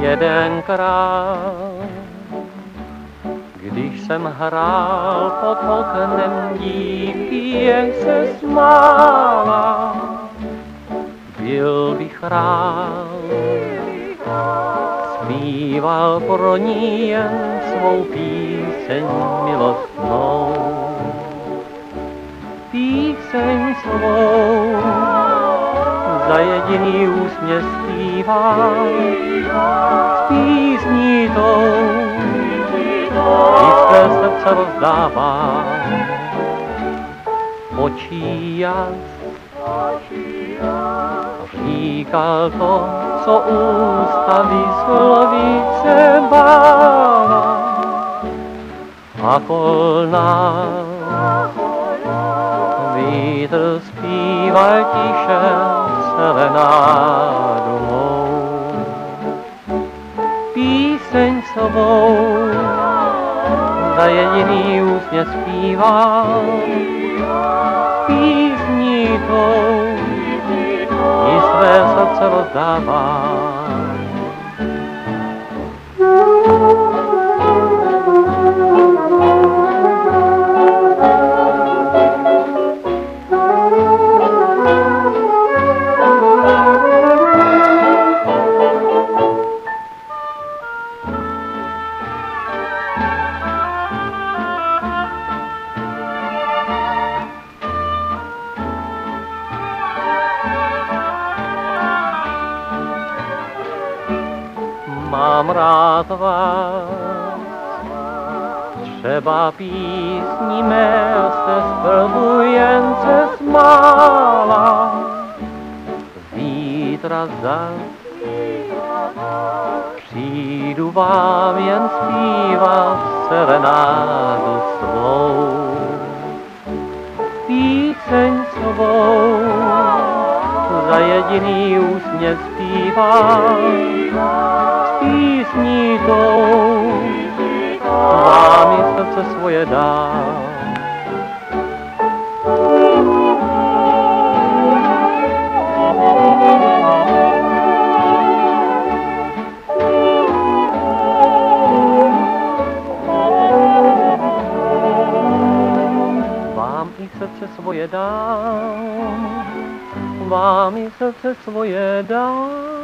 jedenkrát, když jsem hrál pod oknem dívky, jen se smála, byl bych rád. Zpíval pro ní jen svou píseň milostnou, píseň svou za jediný úsměv zpívá, srdce rozdává. Očí jas, říkal to, co ústa vyslovíce bála. A kolná vítr zpíval tiše serenádu mou. Píseň svou za jediný úsměv zpíval, písní tou i své srdce rozdává. Mám rád vás, třeba písní mé se zprvu jen se smála. Zítra zas přijdu vám jen zpívat serenádu svou. Jediný úsměv písní tou, vám i srdce svoje dám. Vám i srdce svoje dám, vám srdce svoje dám.